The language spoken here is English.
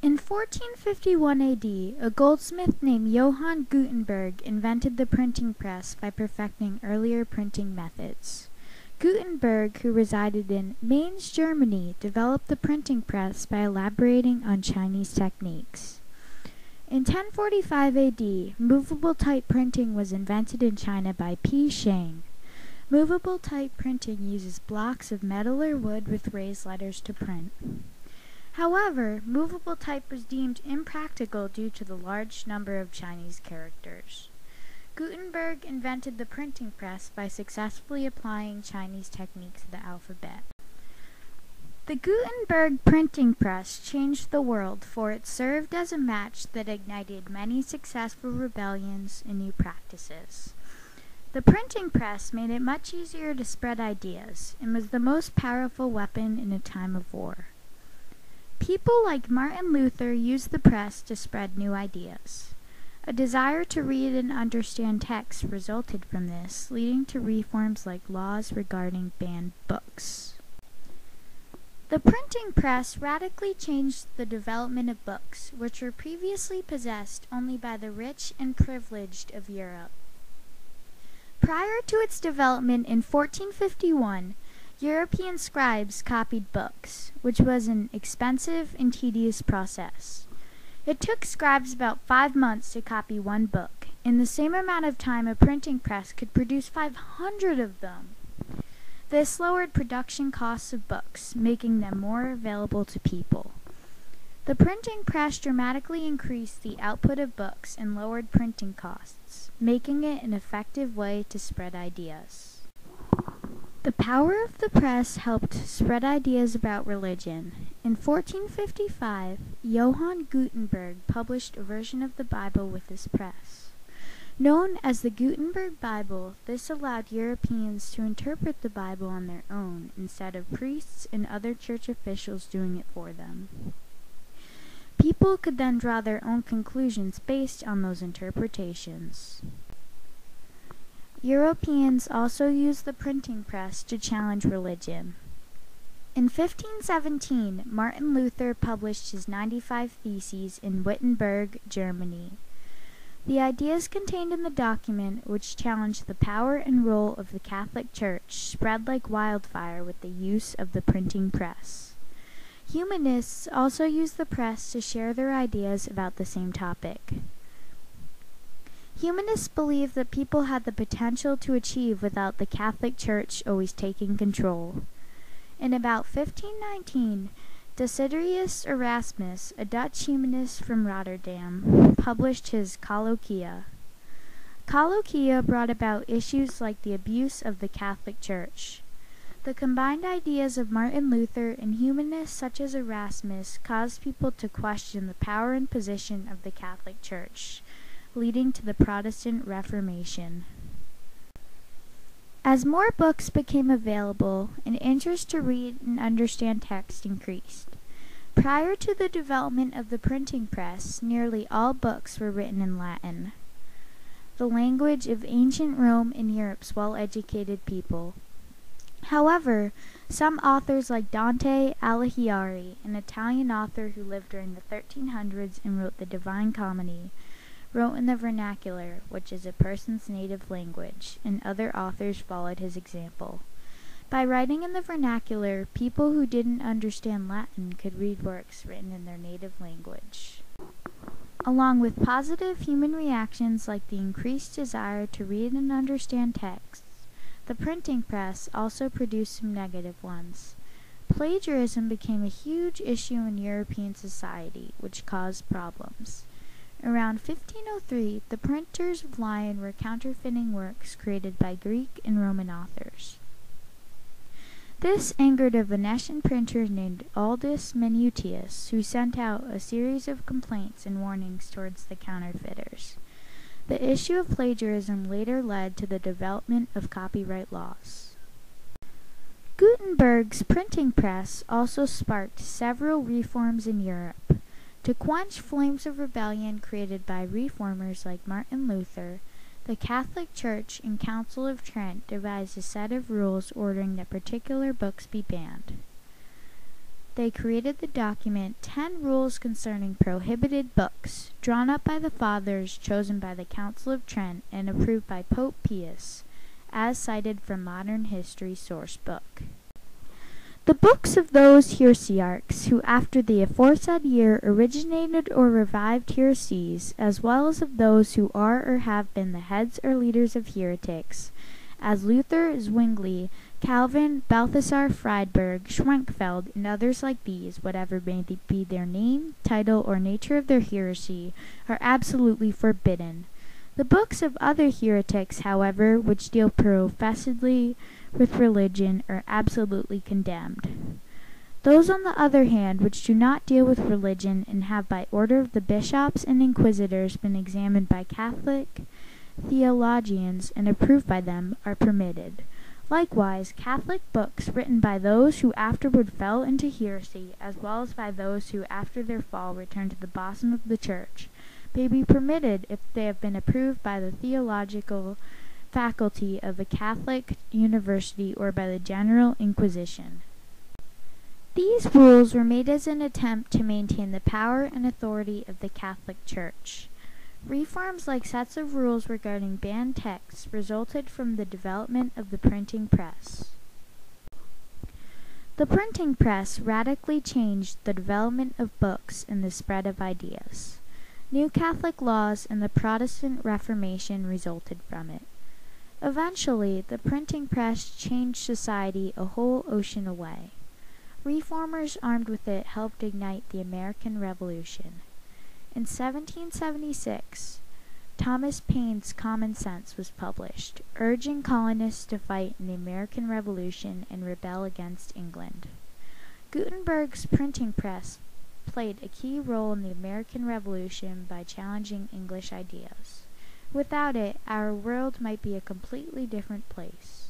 In 1451 AD, a goldsmith named Johann Gutenberg invented the printing press by perfecting earlier printing methods. Gutenberg, who resided in Mainz, Germany, developed the printing press by elaborating on Chinese techniques. In 1045 AD, movable type printing was invented in China by Pi Sheng. Movable type printing uses blocks of metal or wood with raised letters to print. However, movable type was deemed impractical due to the large number of Chinese characters. Gutenberg invented the printing press by successfully applying Chinese techniques to the alphabet. The Gutenberg printing press changed the world for it served as a match that ignited many successful rebellions and new practices. The printing press made it much easier to spread ideas and was the most powerful weapon in a time of war. People like Martin Luther used the press to spread new ideas. A desire to read and understand texts resulted from this, leading to reforms like laws regarding banned books. The printing press radically changed the development of books, which were previously possessed only by the rich and privileged of Europe. Prior to its development in 1451, European scribes copied books, which was an expensive and tedious process. It took scribes about five months to copy one book. In the same amount of time, a printing press could produce 500 of them. This lowered production costs of books, making them more available to people. The printing press dramatically increased the output of books and lowered printing costs, making it an effective way to spread ideas. The power of the press helped spread ideas about religion. In 1455, Johann Gutenberg published a version of the Bible with his press. Known as the Gutenberg Bible, this allowed Europeans to interpret the Bible on their own instead of priests and other church officials doing it for them. People could then draw their own conclusions based on those interpretations. Europeans also used the printing press to challenge religion. In 1517, Martin Luther published his 95 Theses in Wittenberg, Germany. The ideas contained in the document, which challenged the power and role of the Catholic Church, spread like wildfire with the use of the printing press. Humanists also used the press to share their ideas about the same topic. Humanists believe that people had the potential to achieve without the Catholic Church always taking control. In about 1519, Desiderius Erasmus, a Dutch humanist from Rotterdam, published his Colloquia. Colloquia brought about issues like the abuse of the Catholic Church. The combined ideas of Martin Luther and humanists such as Erasmus caused people to question the power and position of the Catholic Church leading to the Protestant Reformation. As more books became available, an interest to read and understand text increased. Prior to the development of the printing press, nearly all books were written in Latin, the language of ancient Rome and Europe's well educated people. However, some authors like Dante Alighieri, an Italian author who lived during the 1300s and wrote the Divine Comedy, wrote in the vernacular, which is a person's native language, and other authors followed his example. By writing in the vernacular, people who didn't understand Latin could read works written in their native language. Along with positive human reactions like the increased desire to read and understand texts, the printing press also produced some negative ones. Plagiarism became a huge issue in European society, which caused problems. Around 1503, the printers of Lyon were counterfeiting works created by Greek and Roman authors. This angered a Venetian printer named Aldus Manutius, who sent out a series of complaints and warnings towards the counterfeiters. The issue of plagiarism later led to the development of copyright laws. Gutenberg's printing press also sparked several reforms in Europe. To quench flames of rebellion created by reformers like Martin Luther, the Catholic Church and Council of Trent devised a set of rules ordering that particular books be banned. they created the document Ten Rules Concerning Prohibited Books, drawn up by the Fathers, chosen by the Council of Trent, and approved by Pope Pius, as cited from Modern History Source Book. The books of those heresiarchs who after the aforesaid year originated or revived heresies, as well as of those who are or have been the heads or leaders of heretics, as Luther, Zwingli, Calvin, Balthasar Friedberg, Schwenkfeld, and others like these, whatever may be their name, title, or nature of their heresy, are absolutely forbidden. The books of other heretics, however, which deal professedly with religion, are absolutely condemned. Those, on the other hand, which do not deal with religion, and have by order of the bishops and inquisitors been examined by Catholic theologians and approved by them, are permitted. Likewise, Catholic books written by those who afterward fell into heresy, as well as by those who after their fall returned to the bosom of the Church, may be permitted if they have been approved by the theological faculty of a Catholic university or by the General Inquisition. These rules were made as an attempt to maintain the power and authority of the Catholic Church. Reforms like sets of rules regarding banned texts resulted from the development of the printing press. The printing press radically changed the development of books and the spread of ideas. New Catholic laws and the Protestant Reformation resulted from it. Eventually, the printing press changed society a whole ocean away. Reformers armed with it helped ignite the American Revolution. In 1776, Thomas Paine's Common Sense was published, urging colonists to fight in the American Revolution and rebel against England. Gutenberg's printing press played a key role in the American Revolution by challenging English ideas. Without it, our world might be a completely different place.